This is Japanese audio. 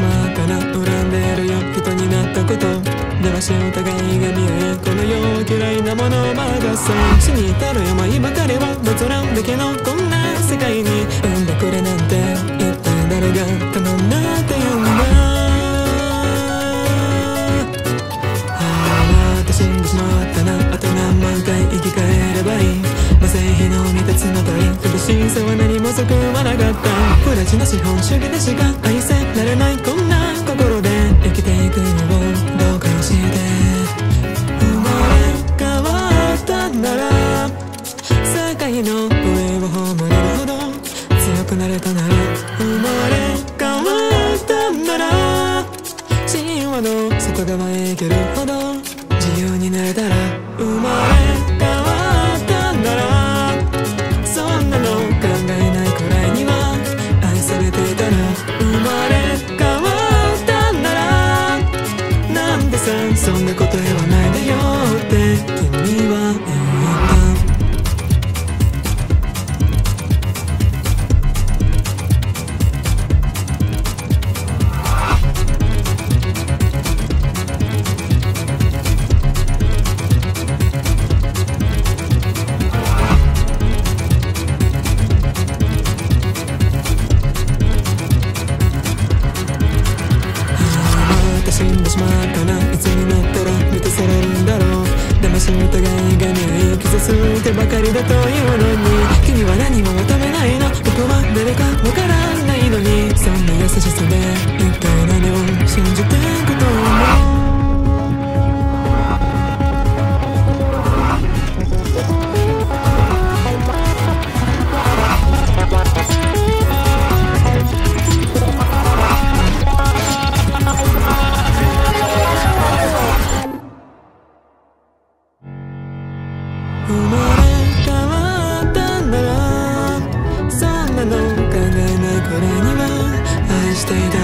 しまかな恨んでるよ人になったことだらしお互いが見合いこの世を嫌いなものをまだそう死に至る病ばかりはもちらんだけのこんな世界に産んでくれなんて一体誰が頼んだって言うんだああ私にしまったな。あと何万回生き返ればいい。無性日の未つの体苦しさは何も含まなかった。プラチナ資本主義でしか愛せらないこんな心で生きていくのをどうかして生まれ変わったなら世界の上を褒めれるほど強くなれたなら生まれ変わったなら神話の外側さんそんなことてばかりだというのに君は何も求めないの僕は誰かわからないのにそんな優しさで一体何を信じていくと思う stay there